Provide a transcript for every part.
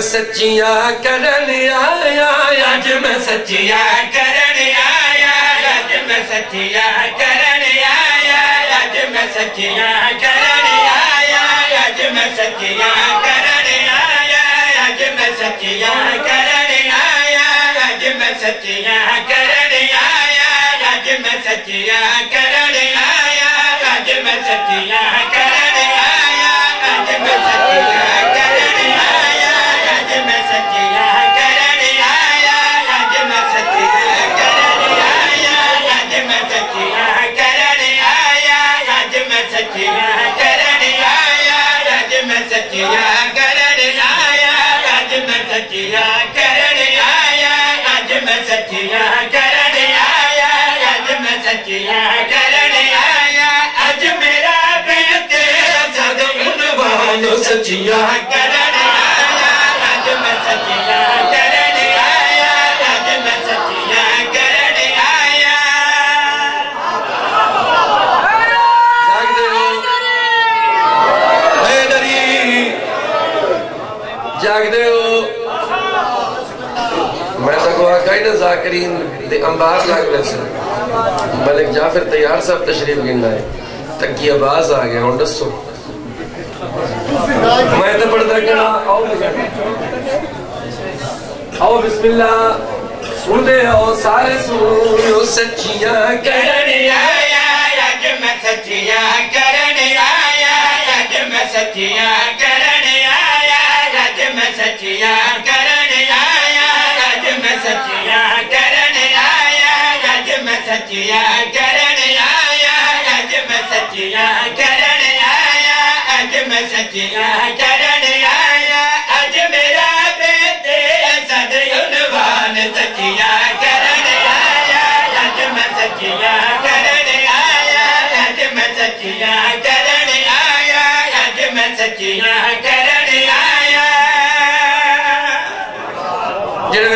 سچیاں کرن آیا اج میں سچیاں کرن آیا اج میں سچیاں کرن آیا اج میں سچیاں کرن آیا اج میں سچیاں کرن آیا اج میں سچیاں کرن آیا اج میں سچیاں کرن آیا اج میں سچیاں کرن آیا اج میں سچیاں کرن آیا اج میں سچیاں ڪرايا اڄ مي سچييا ڪرڻ آيا اڄ ۾ سچيا ڪرڻ آيا اڄ ۾ سچيا ڪرايا اڄ مير پيو تي سچيا ڪر وَلَقَيْنَ دے امبار ambar like lesson ملک جعفر تیار صاحب تشریف گن آئے تکی باز آگیا ہوں ہونڈا سو میں تو پڑھتا کہا آؤ۔ آؤ، بسم اللہ۔ سنے ہو سارے سنو۔ سچیاں کرنے آیا یا کہ میں سچیاں کرنے آیا یا کہ میں سچیاں کرنے آیا ڪرڻ آيا اڄ آيا اڄ مان سچيا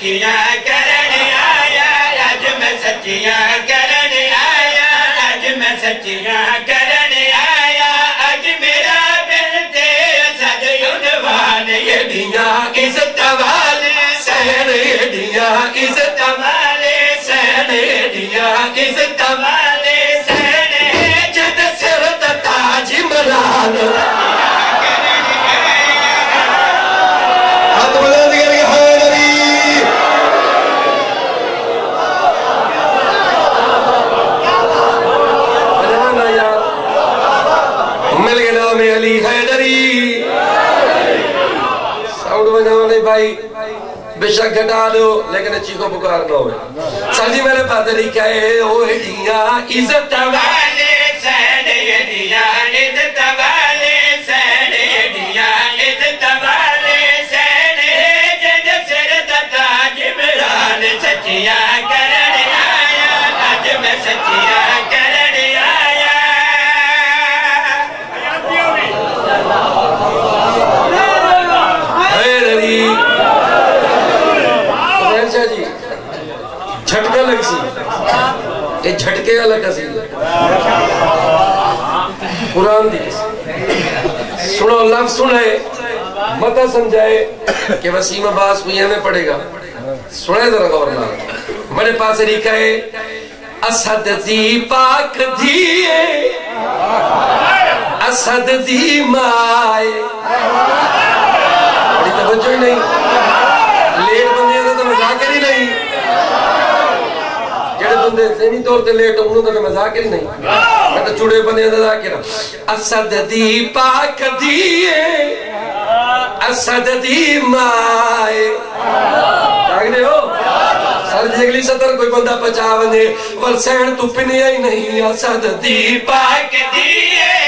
Yeah بھائی بے شک گھٹا دو لیکن اچھی کو پکار نہ ہوئے۔ سر جی میرے فادری کہے ہوئے عزت ہے یہ جھٹکے والا کسی قرآن دی سنو، لفظ سنے متا سمجھائے کہ وسیم عباس کوئی ہمیں پڑھے گا۔ سنے ذرا غور نہ میرے پاس لکھا ہے اسد دی پاک دیئے، اسد دی مائے۔ بڑی توجہ نہیں لیٹ بندے کا تو مذاکر ہی نہیں جڑے بندے ذہنی طور تے لیٹ انہوں تے میں ذاکر ہی نہیں۔ میں تے چڑے بنے دا ذاکر۔ اسد دی پاک دیئے، اسد دی مائے۔ جاگنے ہو؟ سر جی اگلی سطر کوئی بندہ پچا بندے ول تو پنے ہی نہیں، اسد دی پاک پاک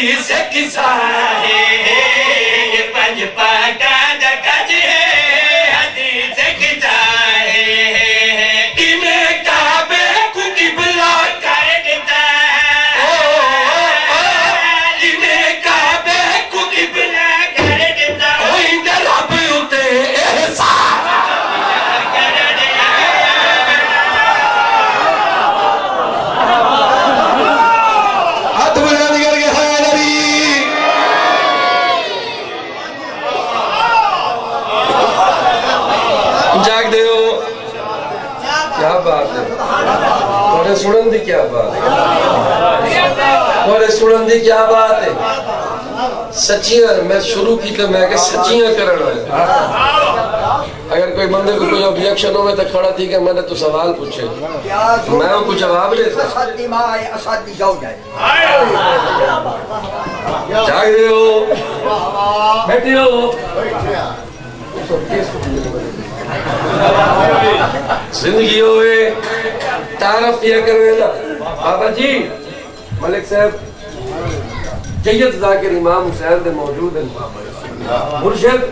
ہے حدیث کسا ہے پنج تھوڑے دی کیا بات ہے؟ تھوڑے سڑن دی کیا بات ہے؟ سچیاں، میں شروع کی تو میں کہ سچیاں کرنا ہے اگر کوئی بندے کو کوئی objection ہوئے تو کھڑا تھی کہ میں نے تو سوال پوچھے۔ میں ان کو جواب لیتا جاگ دے ہو۔ بیٹھے ہو زندگی ہوئے۔ تعرف کیا کروے دا بابا جی ملک صاحب، جید ذاکر امام حسین دے موجود ہیں جی۔ مرشد،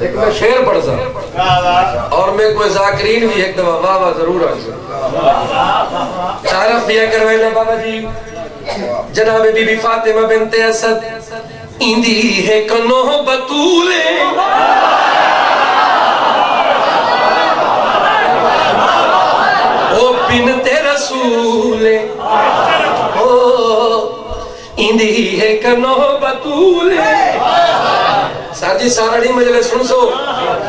ایک میں شعر پڑھ سا۔ اور میں کوئی ذاکرین بھی ایک دفعہ، واہ واہ، ضرور آئے تعرف کیا کروے دا بابا جی؟ جناب بی بی فاطمہ بنت اسد ایندی ہے کنو بطولے۔ اندھی ہے کنو بطول ساجی سارڑی مجلے سن سو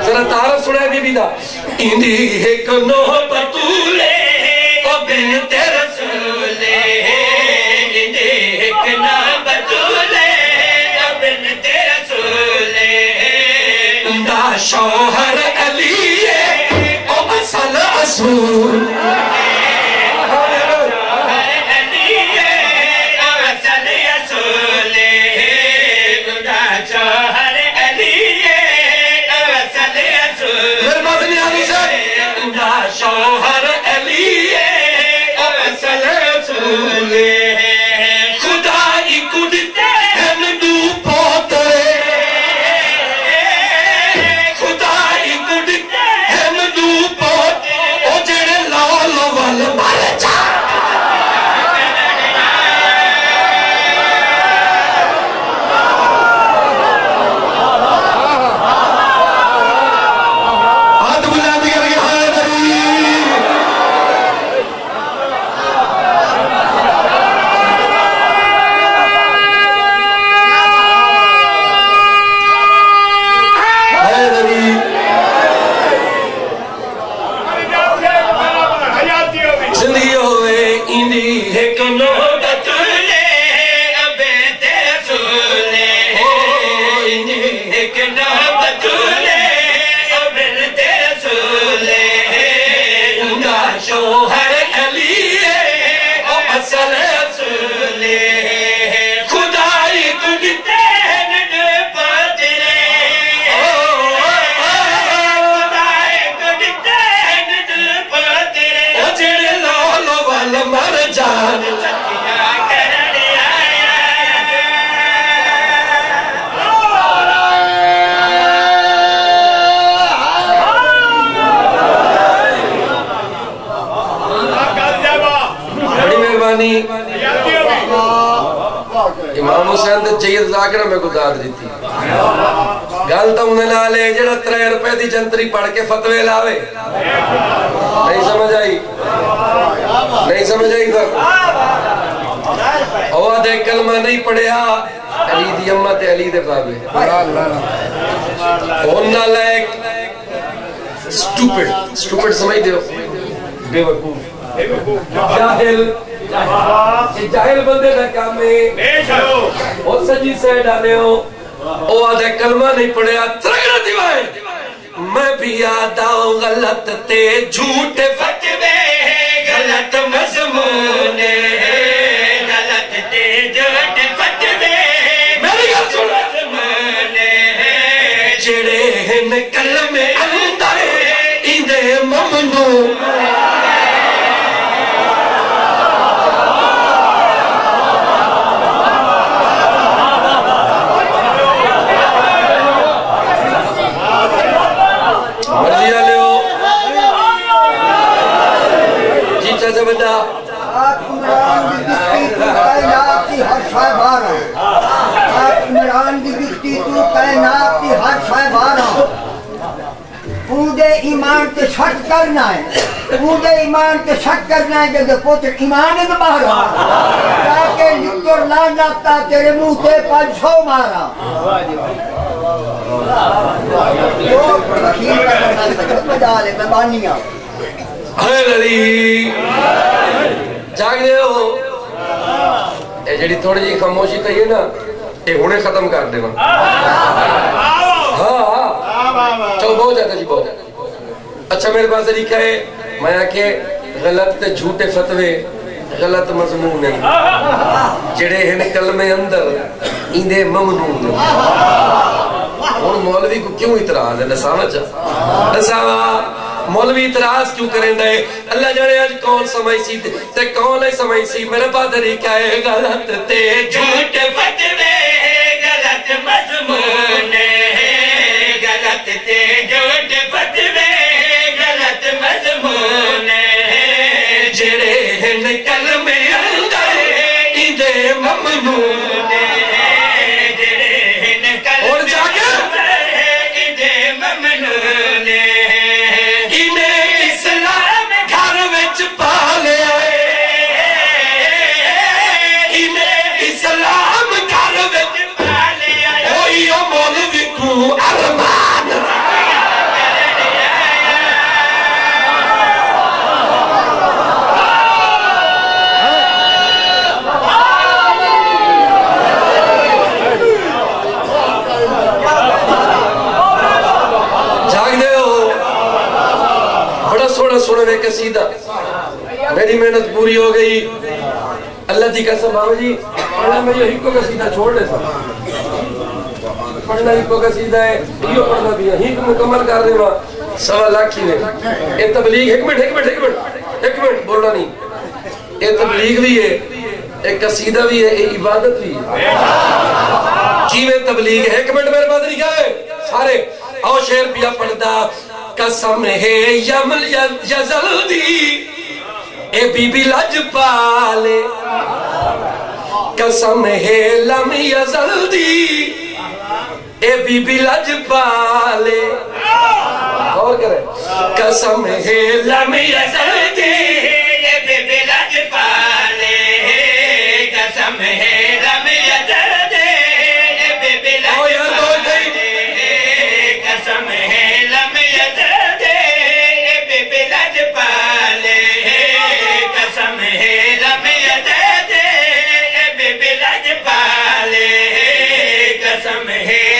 ذرا تعارف سنا ہے بی بی دا اندھی ہے کنو بطول او بنت رسول ایک نام بطولے ابن تیرا سولے دا شوہر علی ہے او اصل اصول اصول بڑی مہربانی امام حسین تے جید ذاکرہ میں کو داد دیتی۔ گل تو انہیں نہ لے، جڑا ترے روپے دی جنتری پڑھ کے فتوے لاوے۔ نہیں سمجھ آئی؟ نہیں سمجھ آئی تک ہوا دے کلمہ نہیں پڑھیا۔ علی دی امہ تے علی دے بابے۔ ہونا لائک سٹوپڈ سٹوپڈ سمجھ دیو۔ بے وقوف۔ جاہل۔ جاہل بندے کا کام ہے وہ سجی سے ڈالے ہو او آدھے کلمہ نہیں پڑھیا ترگڑ دیوائے میں بھی یاد آؤں غلط تے جھوٹ فتوے غلط مضمون غلط تے جھوٹ فتوے میری گل سن مضمون جڑے ہن کلمے اندر ایندے ممنوع ایمان کے شک کرنا ہے پودے ایمان کے شک کرنا ہے جب پوچھ ایمان ہے مارا تاکہ نکر جاتا تیرے منہ تے پانچ سو مارا جاگ دے ہو اے جڑی تھوڑی جی خاموشی تھی ہے نا اے ہونے ختم کر دے ہاں ہاں چلو بہت جاتا جی بہت اچھا میرے پاس طریقہ ہے۔ میں آکے غلط تے جھوٹے فتوے، غلط مضمون ہیں۔ جڑے ہیں کلمے اندر، ایندے ممنون ہیں۔ مولوی کو کیوں اعتراض ہے؟ نساوہ چا۔ نساوہ مولوی اعتراض کیوں کریں دے؟ اللہ جانے آج کون سمجھ سی تے کون ہے سمجھ سی میرے پاس طریقہ ہے غلط تے جھوٹ فتوے غلط مضمون غلط تے جھوٹ فتوے مضمون جڑے ہیں کلمے اندر ایندے ممنون بڑا سونا سونا قصیدہ میری محنت پوری ہو گئی۔ اللہ دی قسم، بابا جی پڑھنا میں یہ کو قصیدہ چھوڑ دے سا۔ پڑھنا ہی کو قصیدہ ہے یہ پڑھنا بھی ہے ہی کو مکمل کر دے ماں سوا لاکھ ہی نے اے تبلیغ، ایک منٹ ایک منٹ ایک منٹ ایک منٹ، بولنا نہیں۔ اے تبلیغ بھی ہے، ایک قصیدہ بھی ہے ایک عبادت بھی ہے۔ جیوے تبلیغ ہے، ایک منٹ میرے پاس نہیں کیا ہے سارے، آؤ شیر پیا پڑھدا قسم ہے یمل یزل دی اے بی بی لج پالے قسم ہے لم یزل دی اے بی بی لج پالے اور کرے قسم ہے لم یزل دی اے بی بی لج پالے قسم ہے قسم ہے